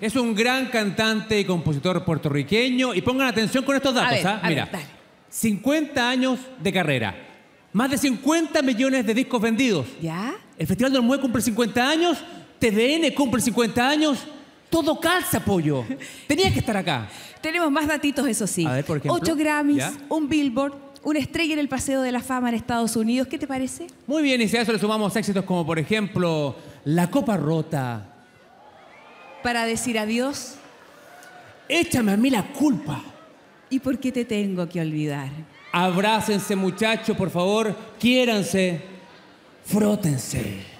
Es un gran cantante y compositor puertorriqueño. Y pongan atención con estos datos, ver, ¿ah? a ver, Mira, dale. 50 años de carrera. Más de 50 millones de discos vendidos. ¿Ya? El Festival del Mue cumple 50 años. TVN cumple 50 años. Todo calza, pollo. Tenía que estar acá. Tenemos más datitos, eso sí. A ver, por ejemplo. Ocho Grammys, ¿Ya? un Billboard, una estrella en el Paseo de la Fama en Estados Unidos. ¿Qué te parece? Muy bien, y si a eso le sumamos éxitos como, por ejemplo, La Copa Rota. Para decir adiós. Échame a mí la culpa. ¿Y por qué te tengo que olvidar? Abrácense, muchachos, por favor. Quiéranse. Frótense.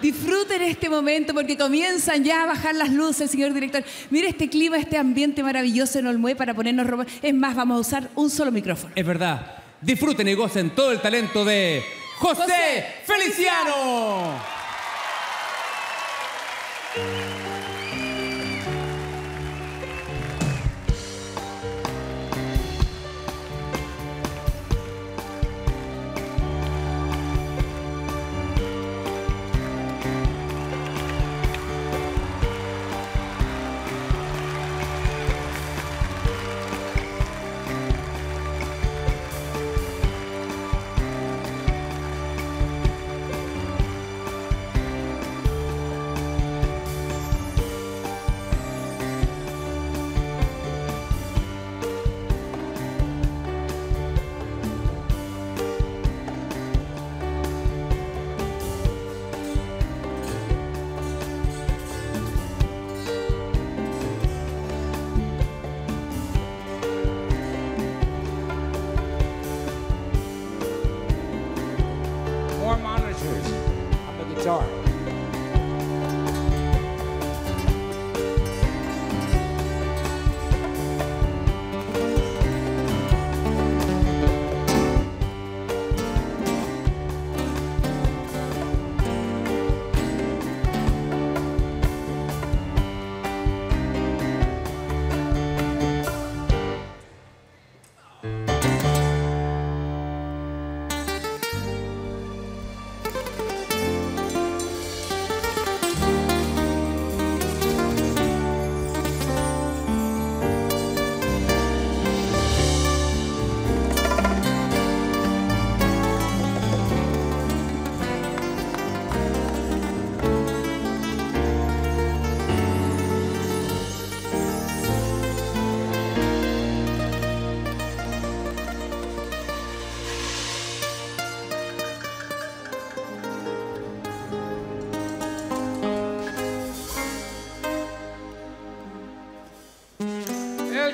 Disfruten este momento porque comienzan ya a bajar las luces, señor director. Mira este clima, este ambiente maravilloso en Olmué para ponernos ropa. Es más, vamos a usar un solo micrófono. Es verdad. Disfruten y gocen todo el talento de José, José Feliciano. More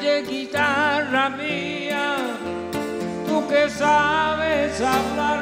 Oye, guitarra mía, tú que sabes hablar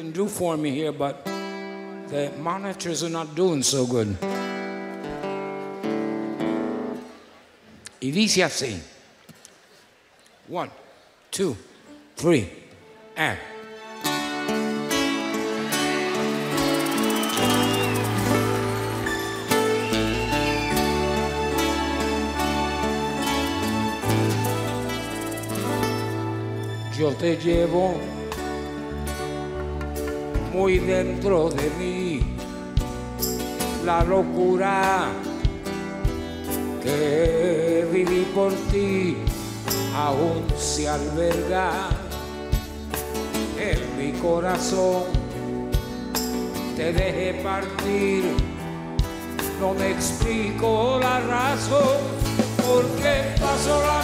can do for me here, but the monitors are not doing so good. Iniciase. One, two, three, and. Yo te llevo muy dentro de mí la locura que viví por ti aún se alberga en mi corazón. Te dejé partir, no me explico la razón por qué pasó la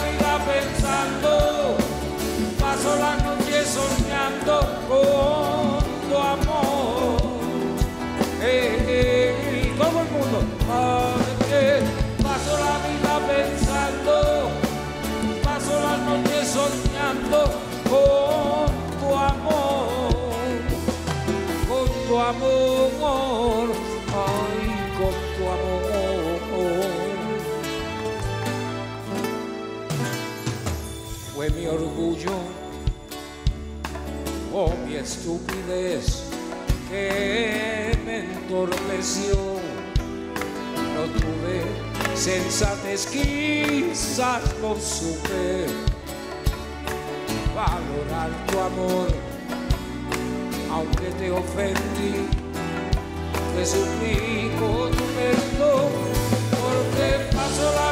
que me entorpeció. No tuve sensatez, quizás no supe valorar tu amor, aunque te ofendí. Te suplico tu perdón, porque pasó la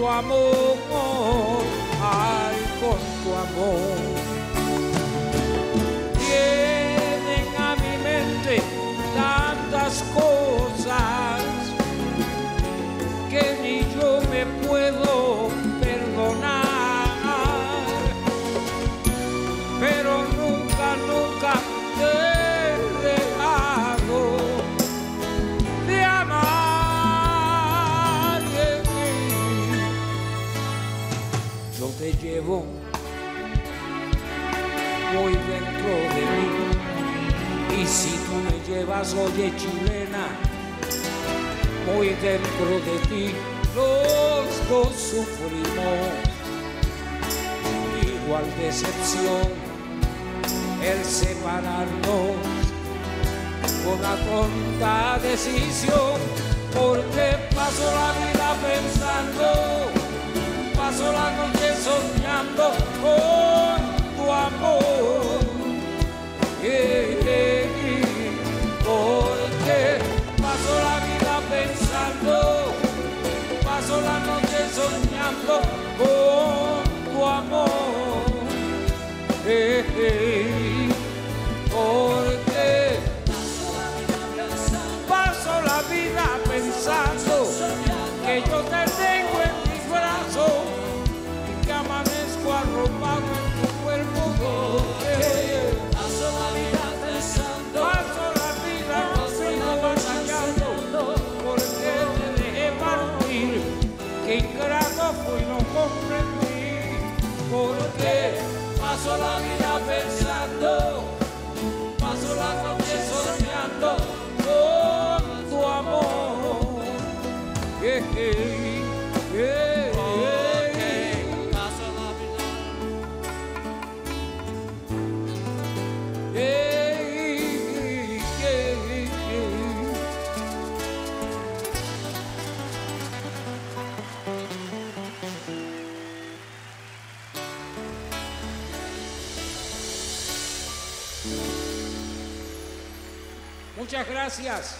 tu amor, ai, quanto amor. vaso de chilena, muy dentro de ti los dos sufrimos igual decepción el separarnos con la tonta decisión, porque paso la vida pensando, paso la noche soñando con tu amor. con tu amor. Eh, eh. Muchas gracias.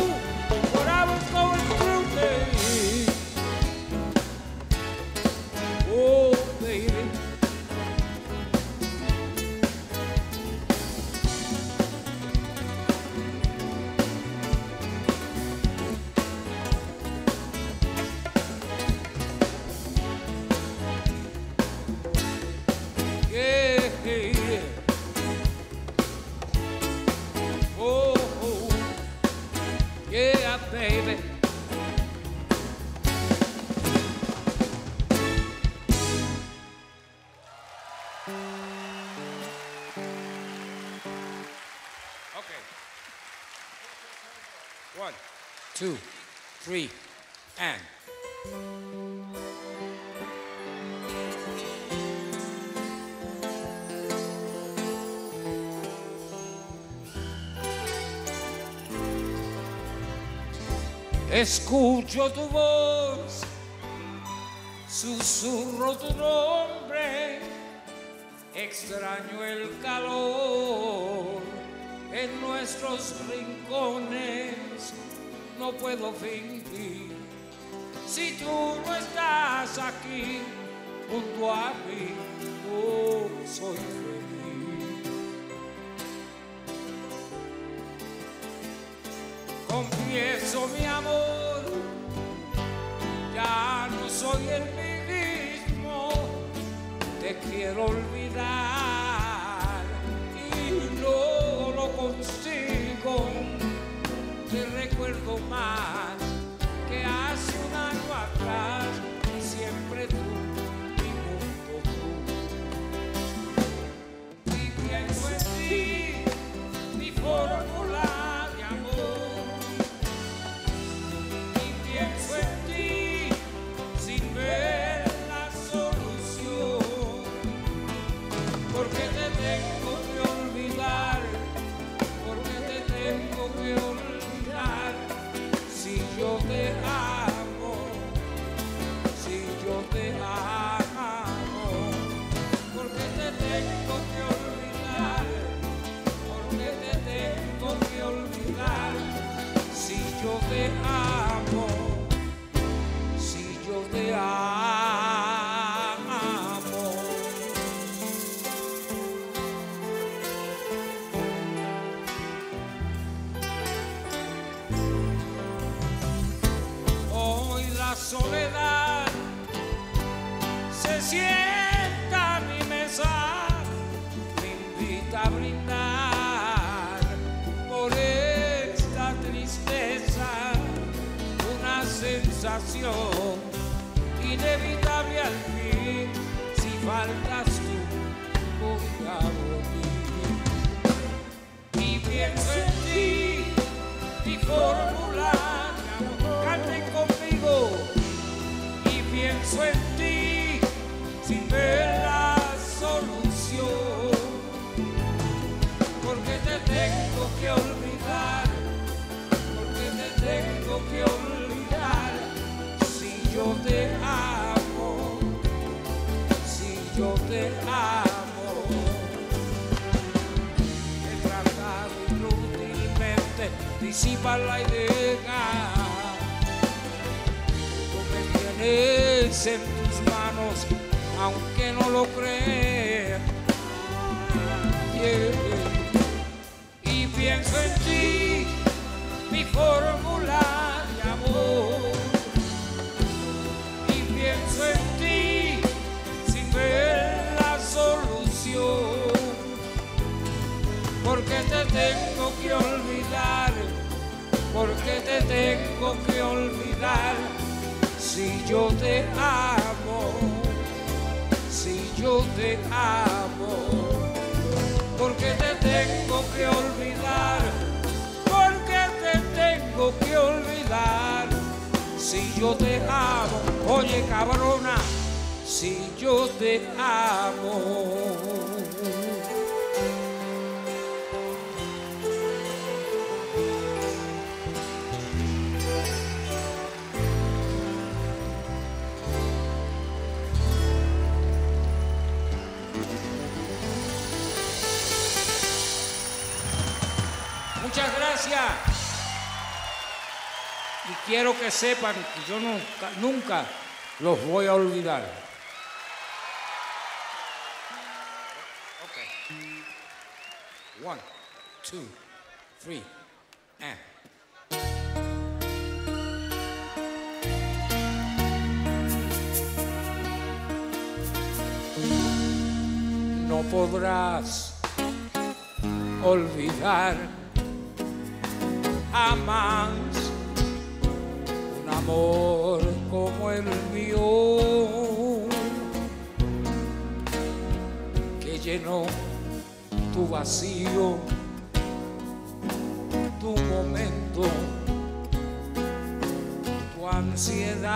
two, three, and. Escucho tu voz, susurro tu nombre, extraño el calor en nuestros rincones no puedo fingir. Si tú no estás aquí junto a mí, no soy feliz. Confieso mi amor, ya no soy el mismo, te quiero olvidar. tengo que olvidar? porque te tengo que olvidar? Si yo te amo, si yo te amo. porque te tengo que olvidar? porque te tengo que olvidar? Si yo te amo, oye cabrona, si yo te amo. Y quiero que sepan que yo nunca, nunca los voy a olvidar. Okay. One, two, three. No podrás olvidar jamás un amor como el mío que llenó tu vacío, tu momento, tu ansiedad.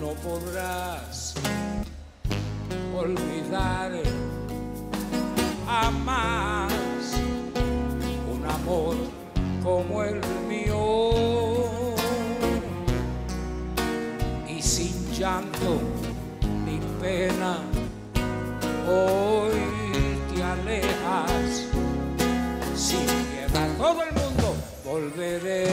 No podrás olvidar jamás como el mío. Y sin llanto ni pena hoy te alejas. Sin piedad todo el mundo volveré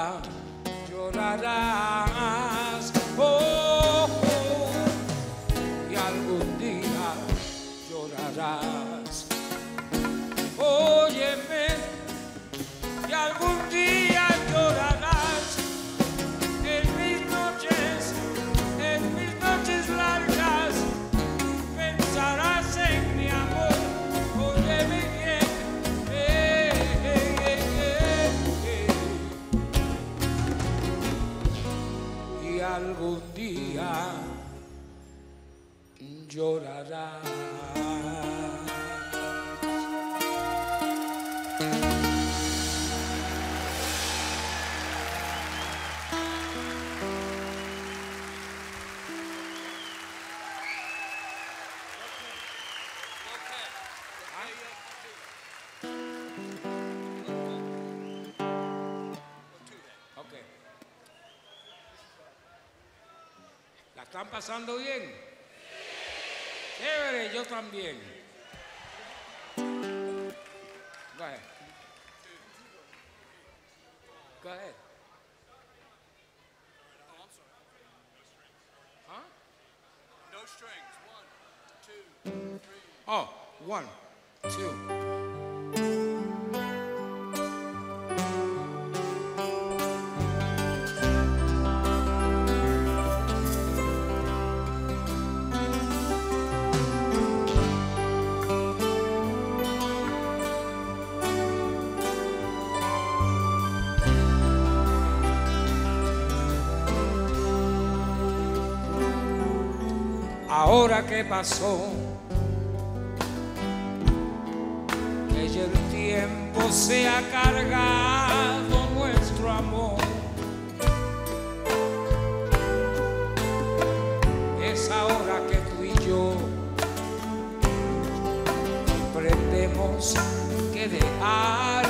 día llorarás. Llorarás. ¿La están pasando bien? Chévere, yo también. Go ahead. Go ahead. Huh? No strings. One, two, three. Oh, one, two. que pasó, que el tiempo se ha cargado nuestro amor. Es ahora que tú y yo comprendemos que dejar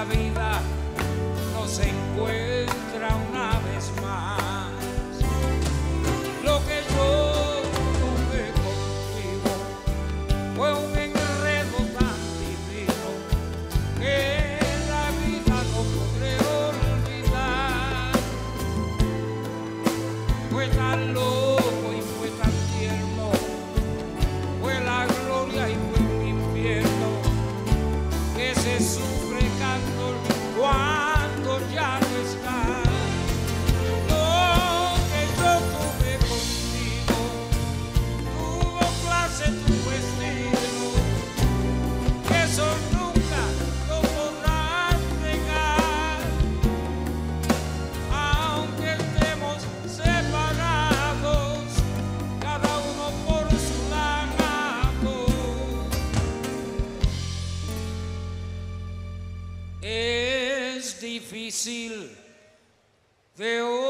la vida nos encuentra una vez más. difícil veo.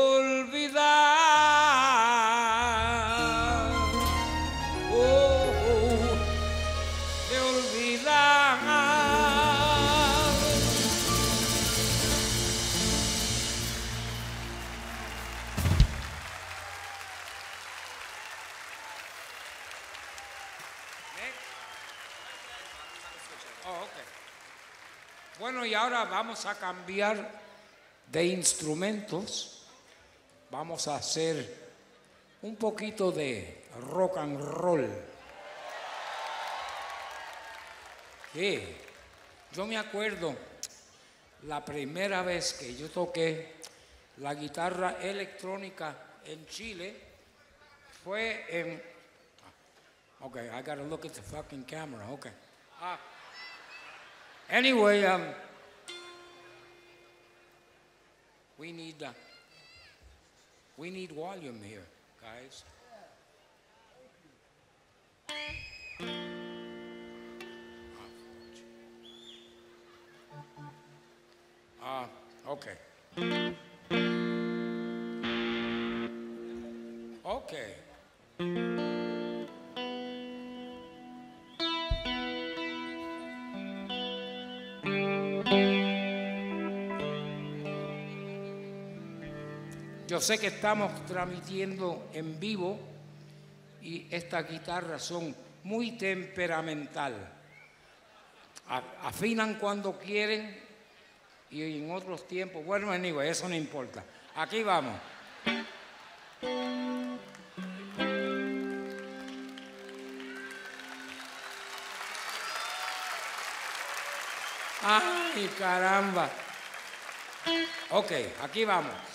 vamos a cambiar de instrumentos, vamos a hacer un poquito de rock and roll. Sí, yo me acuerdo la primera vez que yo toqué la guitarra electrónica en Chile fue en. Ah, okay, I gotta look at the fucking camera. Okay. Ah, anyway, um, We need, uh, we need volume here, guys. Ah, okay. Okay. Yo sé que estamos transmitiendo en vivo y estas guitarras son muy temperamental. Afinan cuando quieren y en otros tiempos. Bueno, anyway, eso no importa. Aquí vamos. Ay, caramba. Ok, aquí vamos.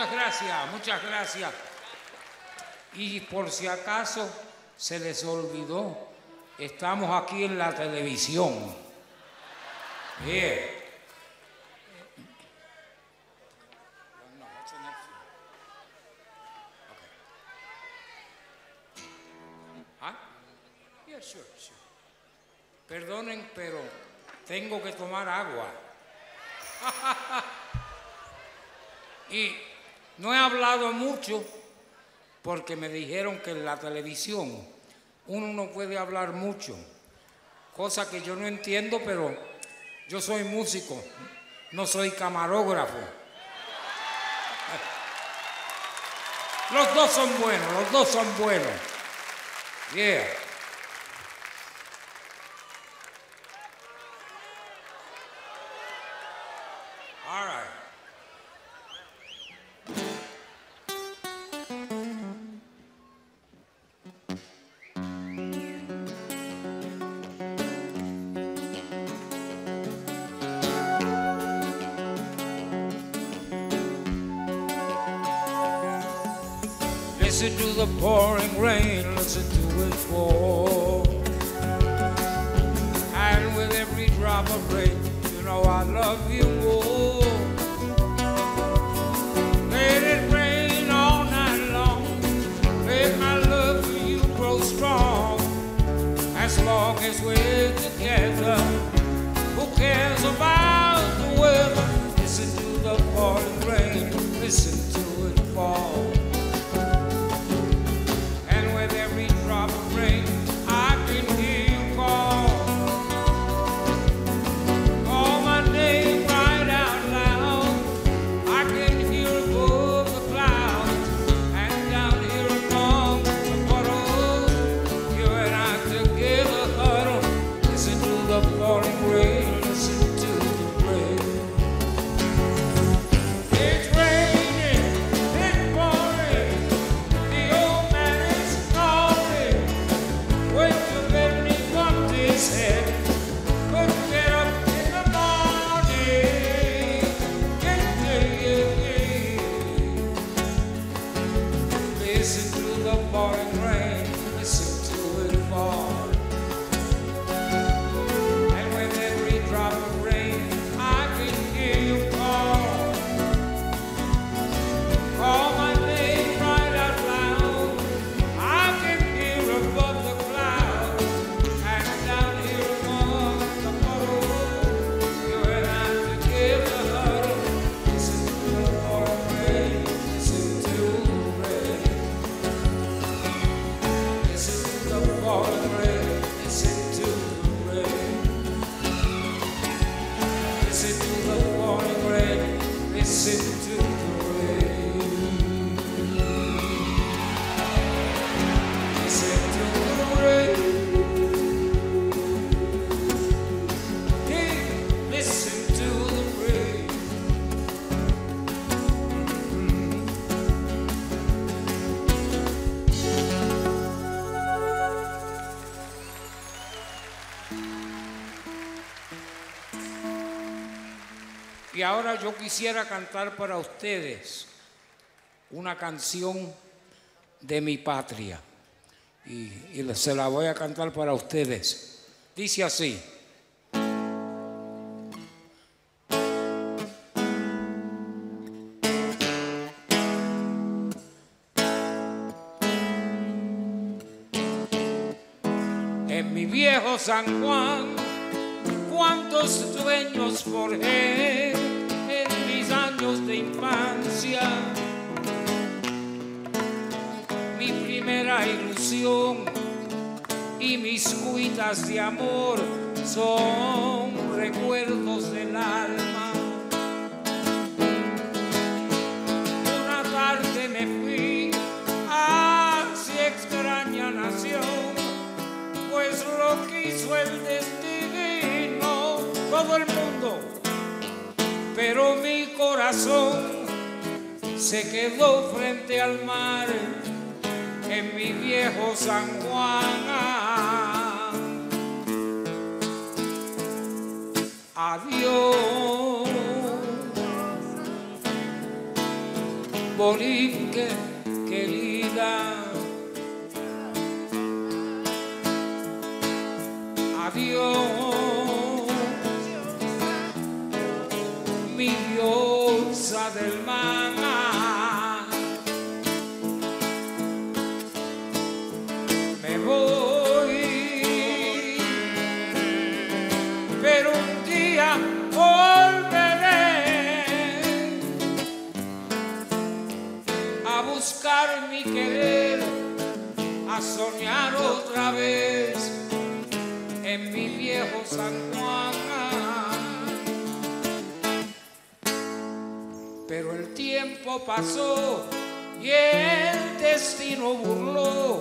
Muchas gracias, muchas gracias. Y por si acaso se les olvidó, estamos aquí en la televisión. Bien. mucho porque me dijeron que en la televisión uno no puede hablar mucho, cosa que yo no entiendo, pero yo soy músico, no soy camarógrafo. Los dos son buenos, los dos son buenos. Yeah. Ahora yo quisiera cantar para ustedes una canción de mi patria. Y, se la voy a cantar para ustedes. Dice así. En mi viejo San Juan, cuántos sueños forjé años de infancia. Mi primera ilusión y mis cuitas de amor son recuerdos del alma. Una tarde me fui hacia extraña nación pues lo quiso el destino, todo el mundo, pero mi corazón se quedó frente al mar en mi viejo San Juan. Adiós, Borinque querida. Adiós, del mar. Pasó y el destino burló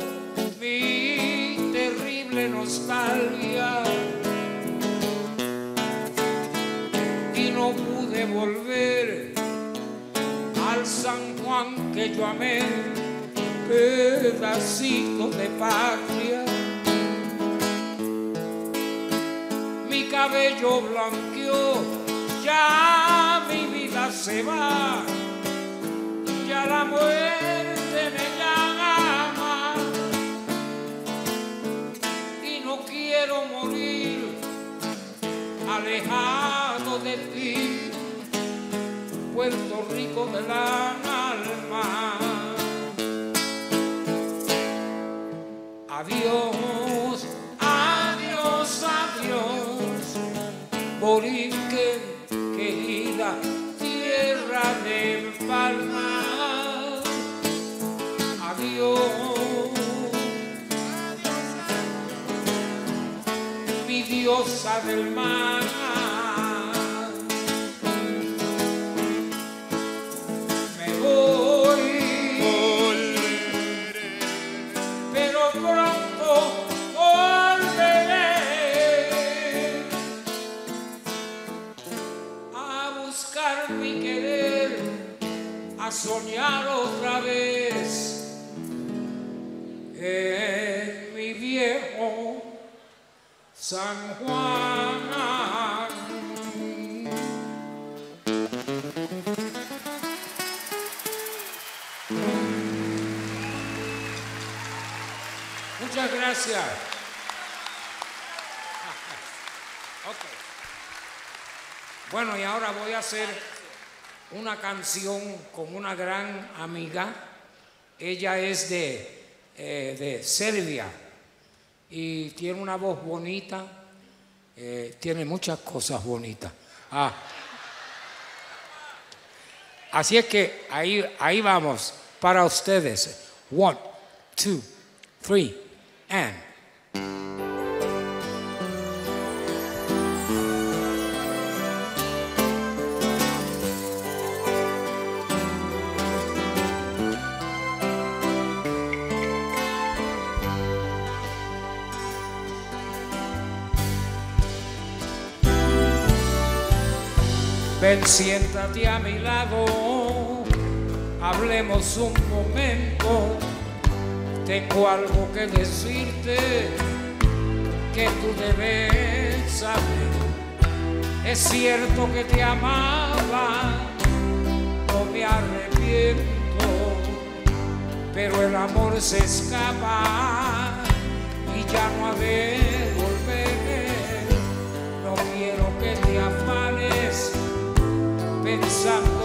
mi terrible nostalgia. Y no pude volver al San Juan que yo amé, pedacito de patria. mi cabello blanqueó, ya mi vida se va, la muerte me llama y no quiero morir alejado de ti, Puerto Rico del alma. Adiós, adiós, adiós, Borinque, querida tierra de palmas. Diosa del mar. Me voy. pero pronto volveré a buscar mi querer, a soñar otra vez San Juan. Muchas gracias. Bueno, y ahora voy a hacer una canción con una gran amiga. Ella es de, eh, de Serbia y tiene una voz bonita, eh, tiene muchas cosas bonitas. Ah. Así es que ahí, ahí vamos para ustedes. One, two, three, and. Siéntate a mi lado, hablemos un momento. Tengo algo que decirte que tú debes saber. Es cierto que te amaba, no me arrepiento, pero el amor se escapa y ya no ha de volver. No quiero que te afanes. pensar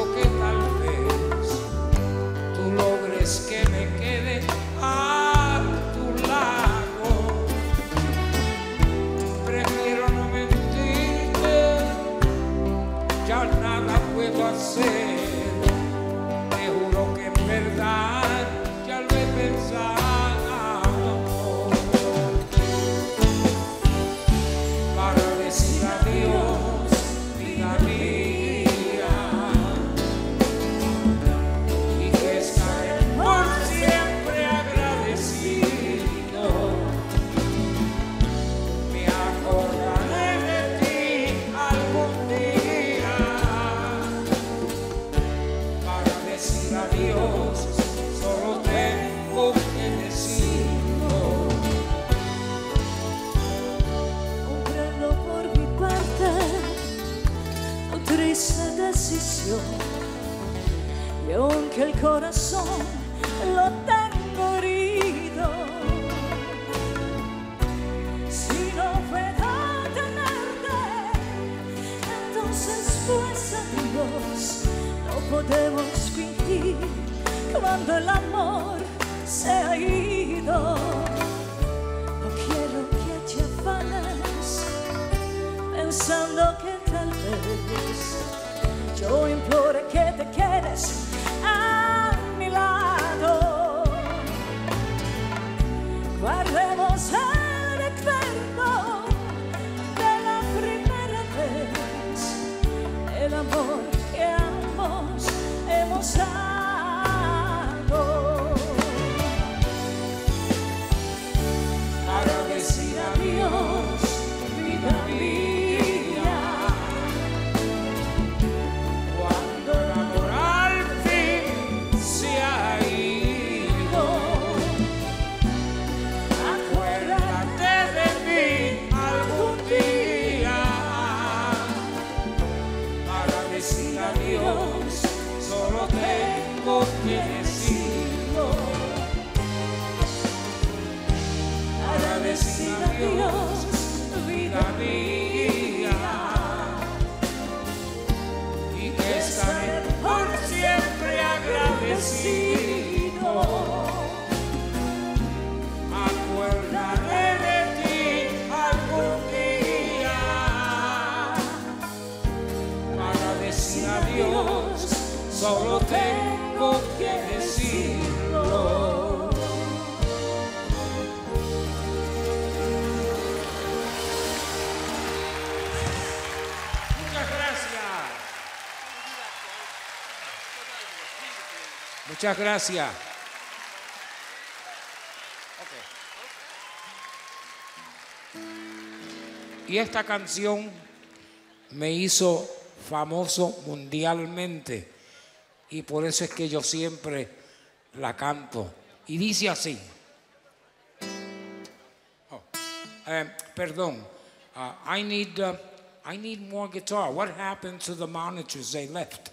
Muchas gracias. Y esta canción me hizo famoso mundialmente y por eso es que yo siempre la canto. Y dice así. Oh, eh, perdón. Uh, I need uh, I need more guitar. What happened to the monitors they left?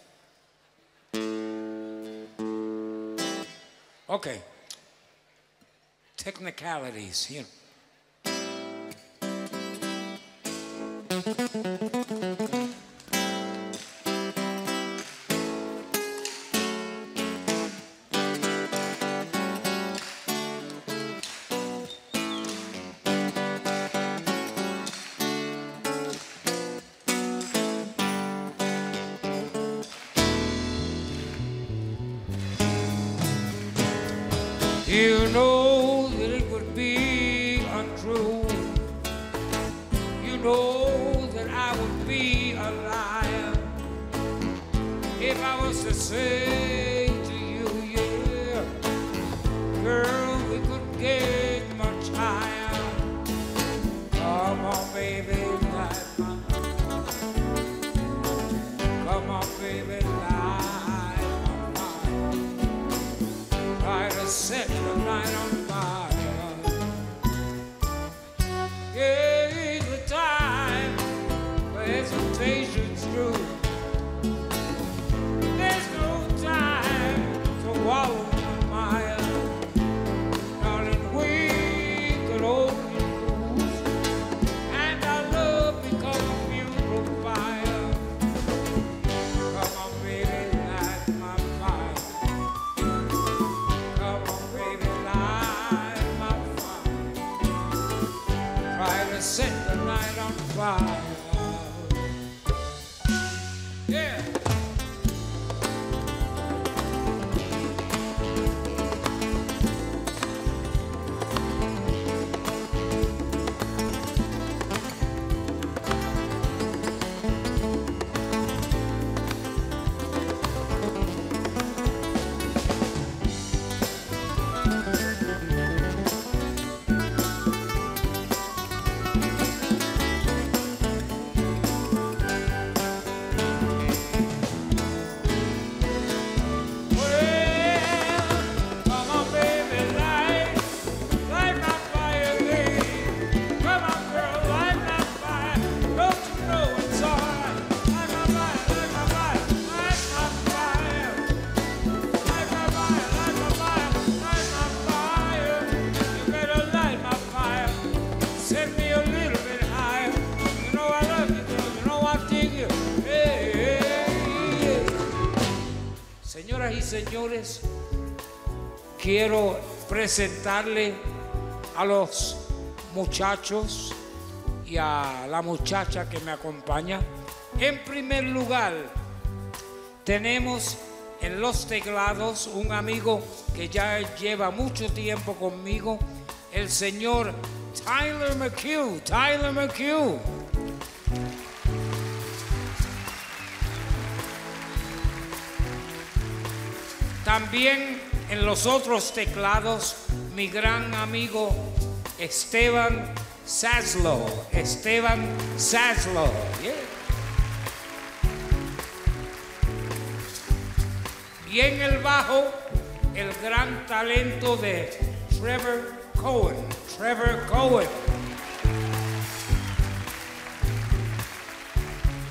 Okay. Technicalities, you know. Fire. Presentarle a los muchachos y a la muchacha que me acompaña. En primer lugar, tenemos en los teclados un amigo que ya lleva mucho tiempo conmigo, el señor Tyler McHugh. Tyler McHugh. También en los otros teclados, mi gran amigo Esteban Saslow. Esteban Saslow. yeah. Y en el bajo, el gran talento de Trevor Cohen. Trevor Cohen.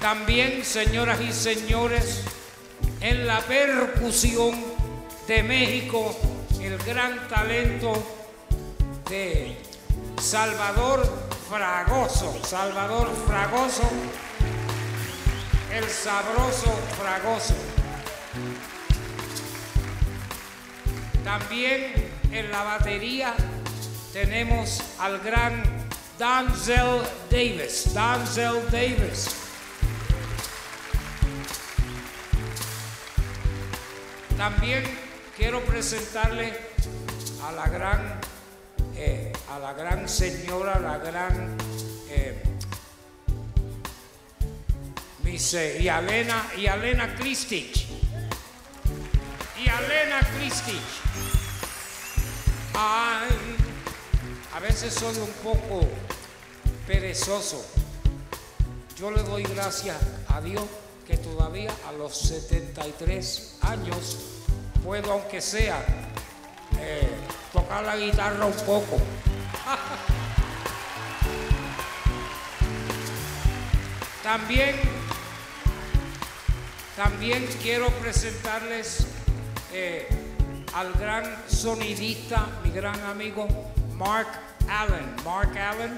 También, señoras y señores, en la percusión de México, el gran talento de Salvador Fragoso. Salvador Fragoso, el sabroso Fragoso. También en la batería tenemos al gran Danzel Davis. Danzel Davis. También quiero presentarle a la gran, eh, a la gran señora, la gran eh, Miss eh, Yalena, Yalena Kristich. Yalena Kristich. Ay, a veces soy un poco perezoso. Yo le doy gracias a Dios que todavía a los 73 años puedo, aunque sea, eh, tocar la guitarra un poco. También, también quiero presentarles eh, al gran sonidista, mi gran amigo Mark Allen. Mark Allen.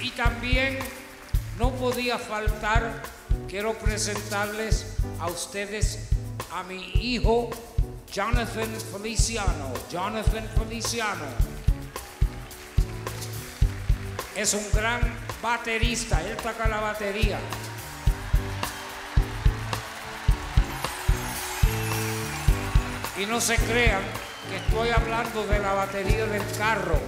Y también no podía faltar, quiero presentarles a ustedes a mi hijo Jonathan Feliciano. Jonathan Feliciano es un gran baterista, él toca la batería. Y no se crean que estoy hablando de la batería del carro.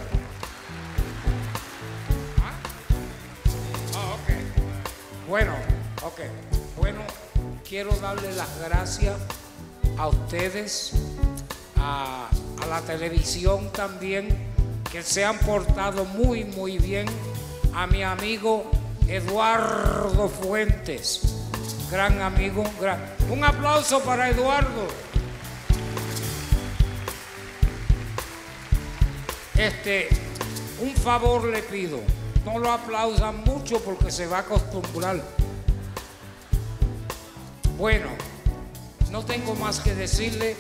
Ah, ok. Bueno, ok. Bueno, quiero darle las gracias a ustedes, a, la televisión también, que se han portado muy, muy bien. A mi amigo Eduardo Fuentes. gran amigo. gran- Un aplauso para Eduardo. Este, un favor le pido. No lo aplaudan mucho porque se va a acostumbrar. Bueno, no tengo más que decirle.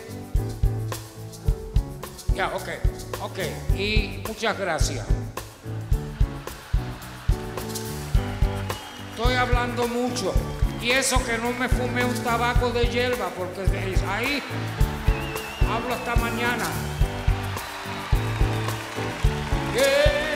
Ya, ok, ok. Y muchas gracias. Estoy hablando mucho. Y eso que no me fumé un tabaco de hierba, porque ahí hablo hasta mañana. Yeah.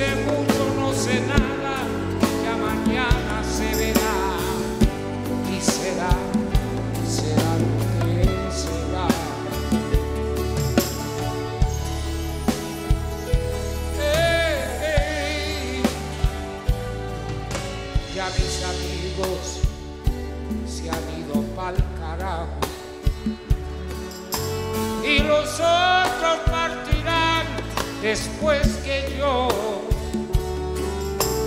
Mucho, no sé nada, ya mañana se verá. Y será, será lo que será. Ey, Ya mis amigos se han ido pa'l carajo y los después que yo.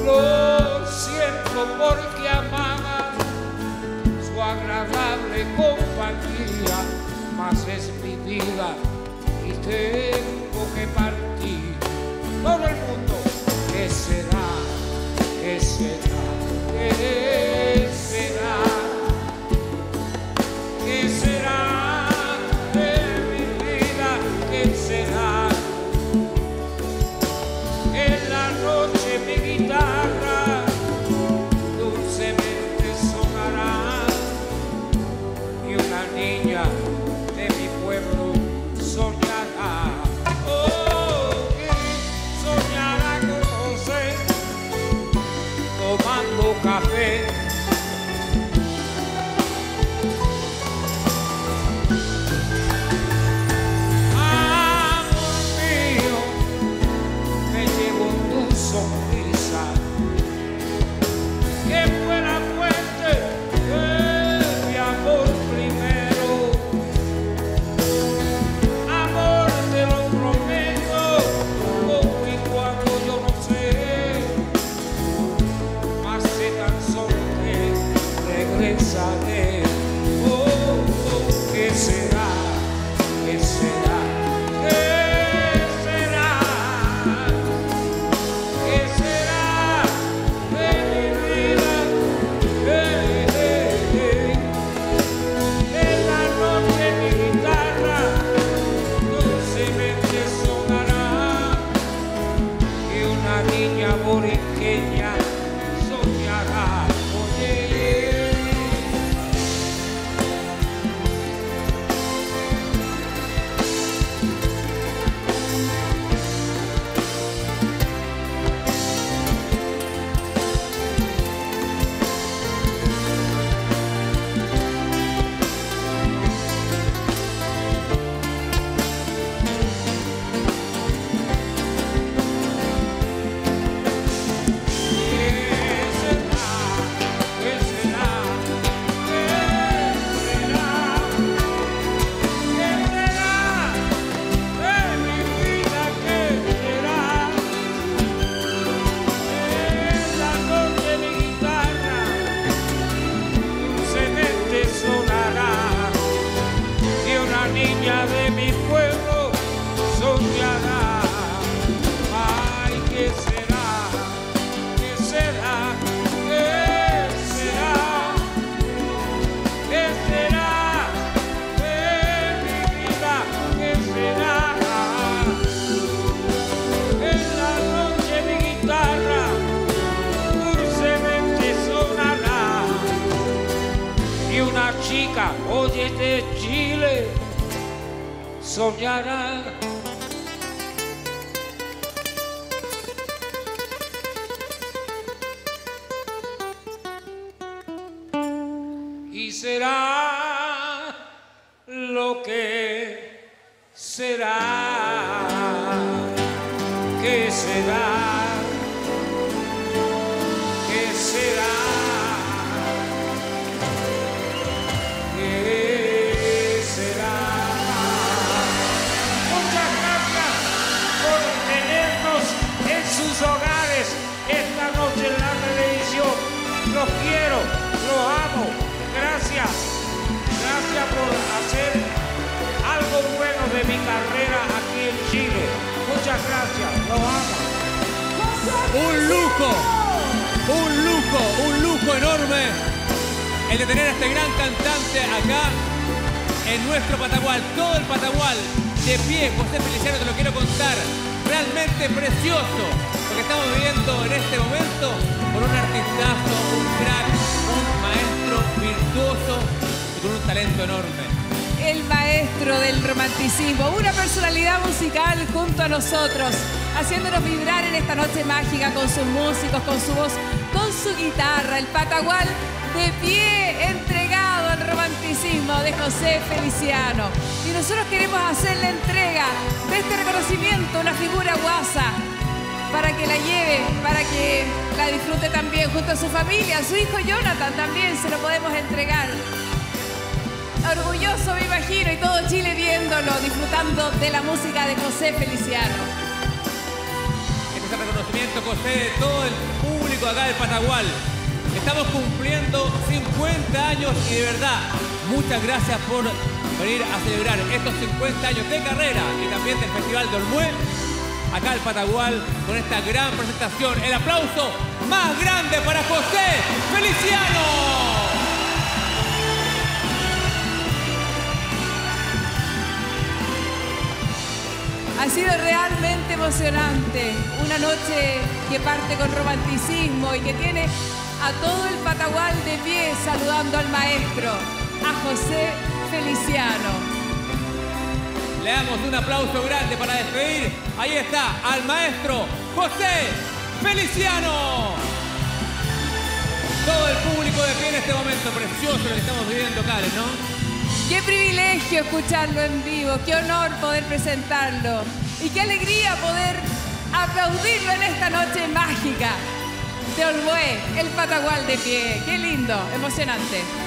Lo siento porque amaba su agradable compañía, mas es mi vida y tengo que partir. Todo el mundo, ¿qué será? ¿Qué será? ¿Qué será? cop enorme el de tener a este gran cantante acá en nuestro Patagual. Todo el Patagual de pie, José Feliciano, te lo quiero contar. Realmente precioso lo que estamos viviendo en este momento con un artistazo, un crack, un maestro virtuoso y con un talento enorme. El maestro del romanticismo, una personalidad musical junto a nosotros, haciéndonos vibrar en esta noche mágica con sus músicos, con su voz, su guitarra, el patagual de pie, entregado al romanticismo de José Feliciano. Y nosotros queremos hacer la entrega de este reconocimiento, a una figura guasa, para que la lleve, para que la disfrute también junto a su familia, a su hijo Jonathan también se lo podemos entregar. Orgulloso me imagino y todo Chile viéndolo, disfrutando de la música de José Feliciano. Este reconocimiento, José, de todo el público acá del Patagual. Estamos cumpliendo 50 años y de verdad, muchas gracias por venir a celebrar estos 50 años de carrera y también del Festival de Olmué, acá al Patagual, con esta gran presentación. El aplauso más grande para José Feliciano. Ha sido realmente emocionante. Una noche que parte con romanticismo y que tiene a todo el Patagual de pie saludando al maestro, a José Feliciano. Le damos un aplauso grande para despedir. Ahí está, al maestro José Feliciano. Todo el público de pie en este momento precioso lo que estamos viviendo, Karen, ¿no? Qué privilegio escucharlo en vivo, qué honor poder presentarlo y qué alegría poder aplaudirlo en esta noche mágica de Olmué, el Patagual de pie. Qué lindo, emocionante.